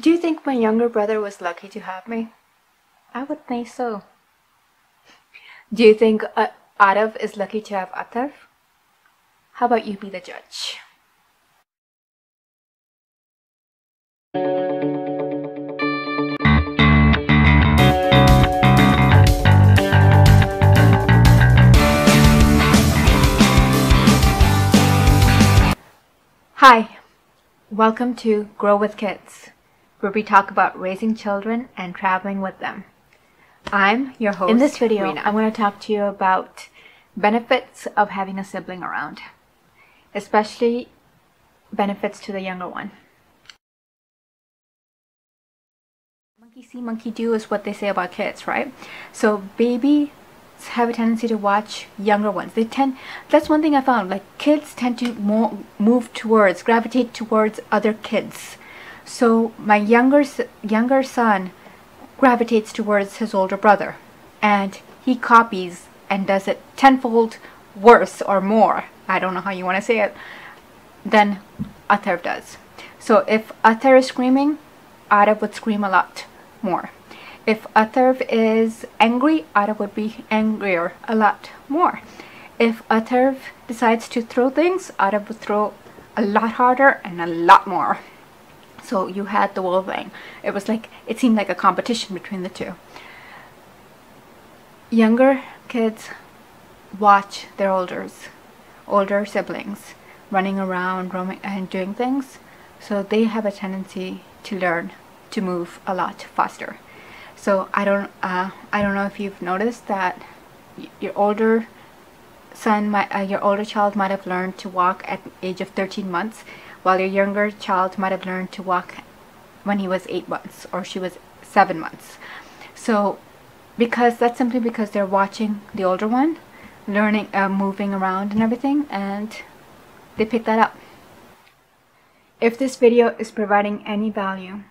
Do you think my younger brother was lucky to have me? I would think so. Do you think uh, is lucky to have Atharv? How about you be the judge? Hi, welcome to Grow with Kids, where we talk about raising children and traveling with them. I'm your host. In this video, Rena. I want to talk to you about benefits of having a sibling around, especially benefits to the younger one. Monkey see, monkey do is what they say about kids, right? So babies have a tendency to watch younger ones. They tend that's one thing I found. Like kids tend to more move towards, gravitate towards other kids. So my younger younger son gravitates towards his older brother, and he copies and does it tenfold worse or more. I don't know how you want to say it than Atharv does. So if Atharv is screaming, Arav would scream a lot more. If Atharv is angry, Arav would be angrier a lot more. If Atharv decides to throw things, Arav would throw a lot harder and a lot more. So you had the whole thing. It was like, it seemed like a competition between the two. Younger kids watch their olders, older siblings running around, roaming, and doing things. So they have a tendency to learn to move a lot faster. So I don't, uh, I don't know if you've noticed that your older son, might, uh, your older child might have learned to walk at the age of 13 months, while your younger child might have learned to walk when he was eight months or she was seven months. So because that's simply because they're watching the older one learning uh, moving around and everything and they pick that up. If this video is providing any value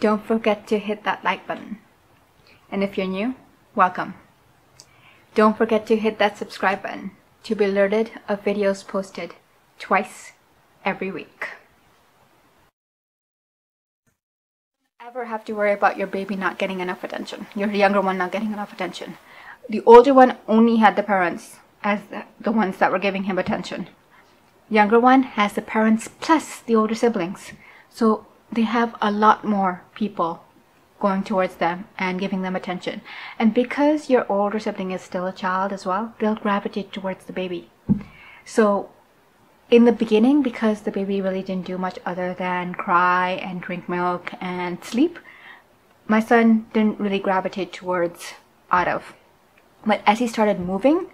don't forget to hit that like button. And if you're new welcome. Don't forget to hit that subscribe button to be alerted of videos posted twice every week ever have to worry about your baby not getting enough attention, your younger one not getting enough attention. The older one only had the parents as the, ones that were giving him attention. Younger one has the parents plus the older siblings. So they have a lot more people going towards them and giving them attention. And because your older sibling is still a child as well, they'll gravitate towards the baby. So in the beginning, because the baby really didn't do much other than cry and drink milk and sleep, my son didn't really gravitate towards Arav. But as he started moving,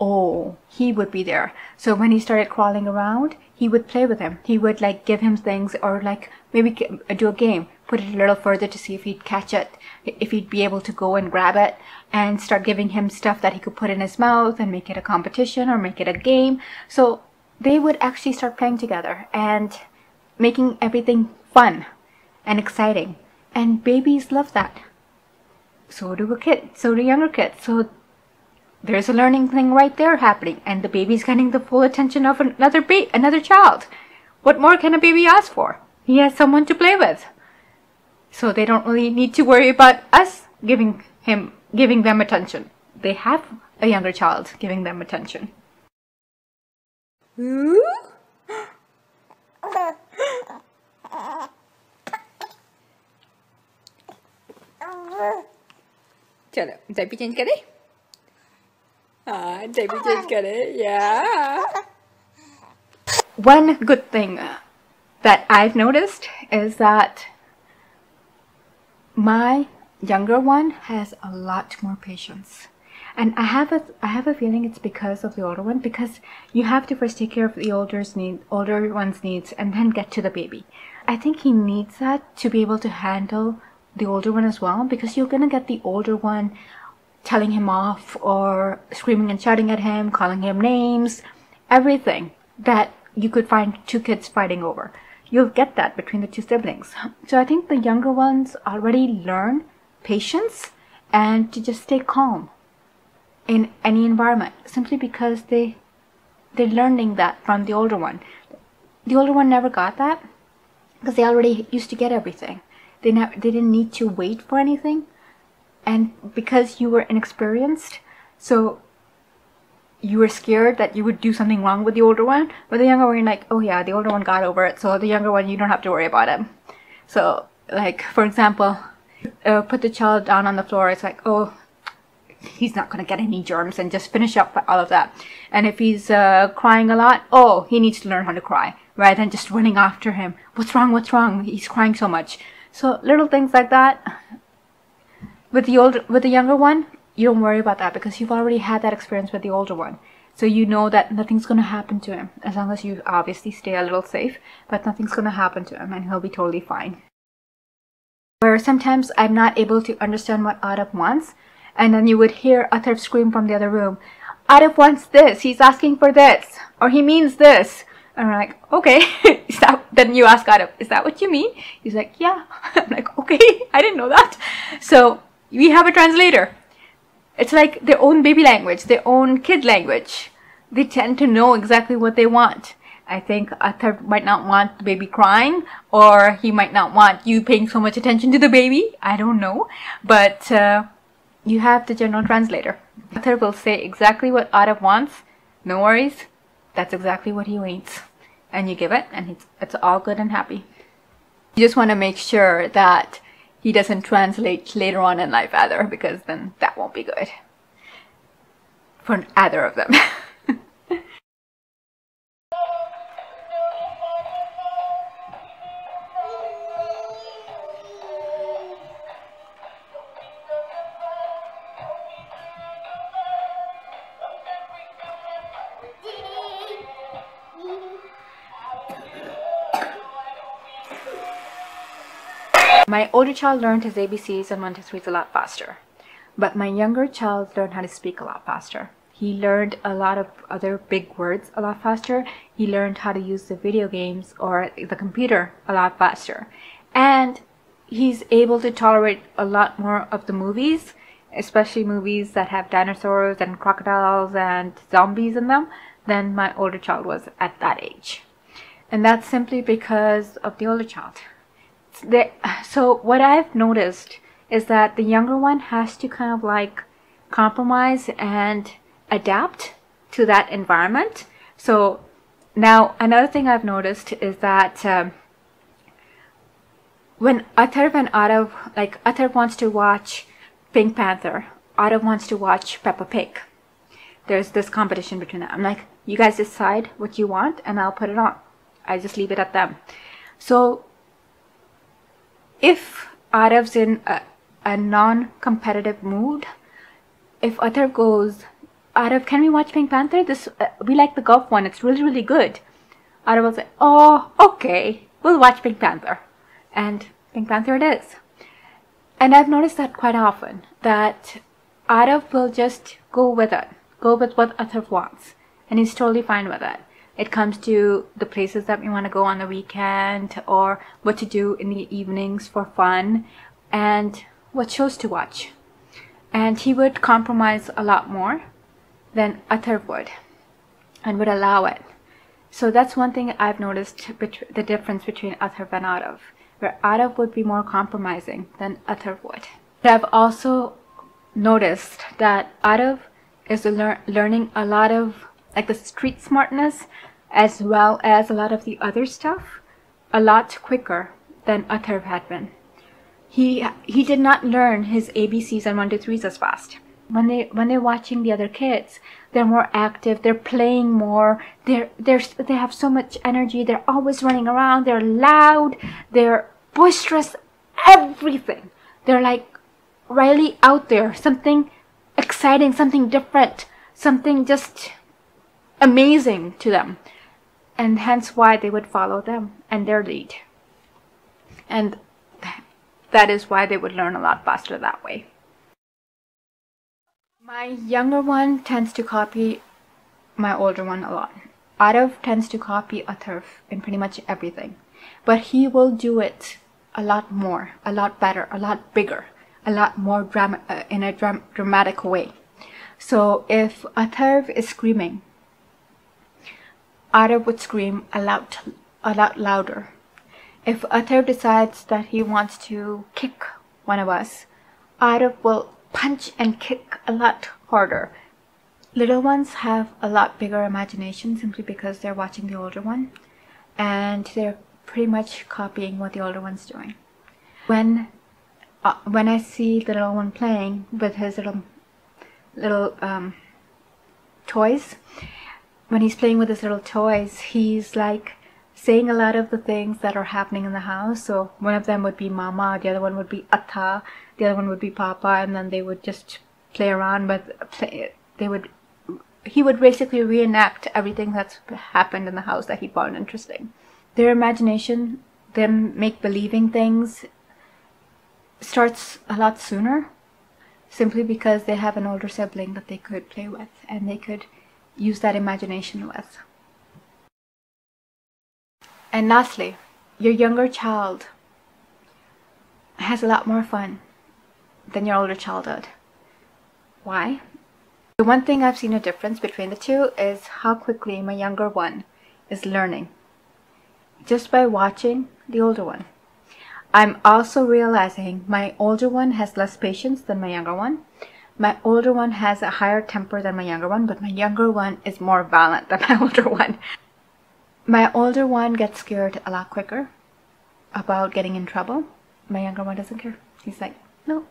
oh, he would be there. So when he started crawling around, he would play with him. He would like give him things or like maybe uh, do a game, put it a little further to see if he'd catch it, if he'd be able to go and grab it, and start giving him stuff that he could put in his mouth and make it a competition or make it a game. So they would actually start playing together and making everything fun and exciting. And babies love that. So do a kid, so do younger kids. So there's a learning thing right there happening, and the baby's getting the full attention of another ba- another child. What more can a baby ask for? He has someone to play with. So they don't really need to worry about us giving him giving them attention. They have a younger child giving them attention. चलो डायपी change करें हाँ डायपी change करें या One good thing uh, that I've noticed is that my younger one has a lot more patience. And I have a I have a feeling it's because of the older one because you have to first take care of the older's need older one's needs and then get to the baby. I think he needs that to be able to handle the older one as well because you're gonna get the older one telling him off or screaming and shouting at him, calling him names, everything that you could find two kids fighting over. You'll get that between the two siblings. So I think the younger ones already learn patience and to just stay calm in any environment simply because they they're learning that from the older one. The older one never got that because they already used to get everything. they ne- they didn't need to wait for anything, and because you were inexperienced, so you were scared that you would do something wrong with the older one. But the younger one, like, oh yeah, the older one got over it, so the younger one, you don't have to worry about him. So, like for example, uh, put the child down on the floor. It's like, oh, he's not going to get any germs and just finish up all of that. And if he's uh, crying a lot, oh, he needs to learn how to cry rather than just running after him. What's wrong? What's wrong? He's crying so much. So little things like that. With the older, with the younger one, you don't worry about that because you've already had that experience with the older one. So you know that nothing's going to happen to him as long as you obviously stay a little safe, but nothing's going to happen to him and he'll be totally fine. Where sometimes I'm not able to understand what Arav wants, and then you would hear Atharv scream from the other room, Arav wants this, he's asking for this, or he means this. And I'm like, okay, is that, then you ask Arav, is that what you mean? He's like, yeah. I'm like, okay, I didn't know that. So we have a translator. It's like their own baby language, their own kid language. They tend to know exactly what they want. I think Atharv might not want the baby crying, or he might not want you paying so much attention to the baby. I don't know. But uh, you have the general translator. Atharv will say exactly what Arav wants. No worries. That's exactly what he wants. And you give it, and it's, it's all good and happy. You just want to make sure that he doesn't translate later on in life either, because then that won't be good. For either of them. My older child learned his ABCs and 1 to 3s a lot faster, but my younger child learned how to speak a lot faster. He learned a lot of other big words a lot faster. He learned how to use the video games or the computer a lot faster. And he's able to tolerate a lot more of the movies, especially movies that have dinosaurs and crocodiles and zombies in them, than my older child was at that age. And that's simply because of the older child so what I've noticed is that the younger one has to kind of like compromise and adapt to that environment. So now another thing I've noticed is that um, when Atharv and Arav, like Atharv wants to watch Pink Panther, Arav wants to watch Peppa Pig. There's this competition between them. I'm like, you guys decide what you want and I'll put it on. I just leave it at them. So if Arav's in a, a non-competitive mood, if Atharv goes, Arav, can we watch Pink Panther? This uh, we like the golf one. It's really really good. Arav will say, oh okay, we'll watch Pink Panther, and Pink Panther it is. And I've noticed that quite often that Arav will just go with it, go with what Atharv wants, and he's totally fine with it it comes to the places that we want to go on the weekend or what to do in the evenings for fun and what shows to watch. And he would compromise a lot more than Atharv would and would allow it. So that's one thing I've noticed the difference between Atharv and Arav, where Arav would be more compromising than Atharv would. But I've also noticed that Arav is lear learning a lot of like the street smartness as well as a lot of the other stuff a lot quicker than Atharv had been. He he did not learn his ABCs and one two threes as fast. When they when they're watching the other kids, they're more active. They're playing more. They're they're they have so much energy. They're always running around. They're loud. They're boisterous. Everything. They're like really out there. Something exciting. Something different. Something just amazing to them and hence why they would follow them and their lead. And that is why they would learn a lot faster that way. My younger one tends to copy my older one a lot. Arav tends to copy Atharv in pretty much everything, but he will do it a lot more, a lot better, a lot bigger, a lot more drama uh, in a dram dramatic way. So if Atharv is screaming, Arav would scream a lot, a lot louder. If Atharv decides that he wants to kick one of us, Arav will punch and kick a lot harder. Little ones have a lot bigger imagination simply because they're watching the older one and they're pretty much copying what the older one's doing. When uh, when I see the little one playing with his little little um, toys, when he's playing with his little toys, he's like saying a lot of the things that are happening in the house. So one of them would be mama, the other one would be atta, the other one would be papa, and then they would just play around with play. They would he would basically reenact everything that's happened in the house that he found interesting. Their imagination, them make believing things, starts a lot sooner simply because they have an older sibling that they could play with and they could use that imagination with. And lastly, your younger child has a lot more fun than your older child did. Why? The one thing I've seen a difference between the two is how quickly my younger one is learning just by watching the older one. I'm also realizing my older one has less patience than my younger one. My older one has a higher temper than my younger one, but my younger one is more violent than my older one. My older one gets scared a lot quicker about getting in trouble. My younger one doesn't care. He's like, no,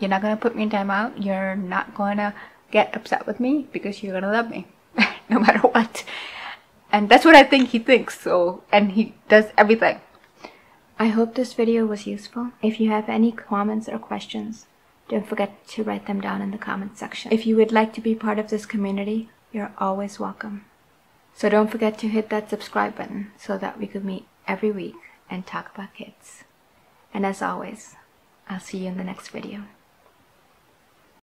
you're not going to put me in timeout. You're not going to get upset with me because you're going to love me no matter what. And that's what I think he thinks. So, and he does everything. I hope this video was useful. If you have any comments or questions, don't forget to write them down in the comments section. If you would like to be part of this community, you're always welcome. So don't forget to hit that subscribe button so that we could meet every week and talk about kids. And as always, I'll see you in the next video.